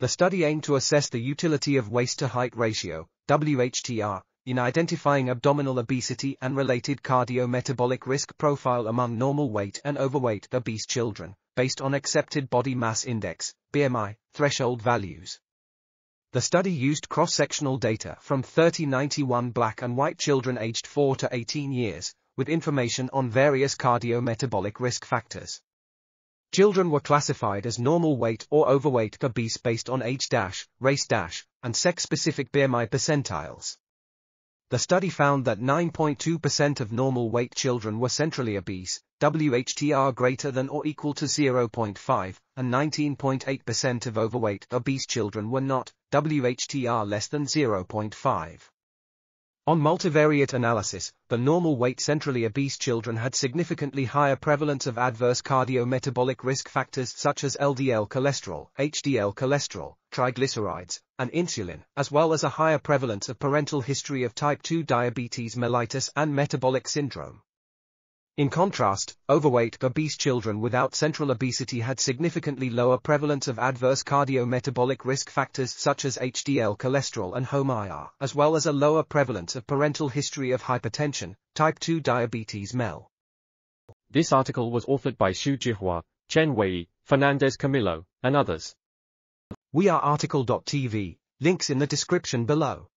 The study aimed to assess the utility of waist-to-height ratio, WHTR, in identifying abdominal obesity and related cardiometabolic risk profile among normal weight and overweight obese children, based on accepted body mass index, BMI, threshold values. The study used cross-sectional data from 3091 black and white children aged 4 to 18 years, with information on various cardiometabolic risk factors. Children were classified as normal weight or overweight obese based on age dash, race dash, and sex-specific BMI percentiles. The study found that 9.2% of normal weight children were centrally obese, WHTR greater than or equal to 0.5, and 19.8% of overweight obese children were not, WHTR less than 0.5. On multivariate analysis, the normal weight centrally obese children had significantly higher prevalence of adverse cardiometabolic risk factors such as LDL cholesterol, HDL cholesterol, triglycerides, and insulin, as well as a higher prevalence of parental history of type 2 diabetes mellitus and metabolic syndrome. In contrast, overweight obese children without central obesity had significantly lower prevalence of adverse cardiometabolic risk factors such as HDL cholesterol and HOMA-IR, as well as a lower prevalence of parental history of hypertension, type 2 diabetes MEL. This article was authored by Xu Jihua, Chen Wei, Fernandez Camilo, and others. We are RTCL.TV, links in the description below.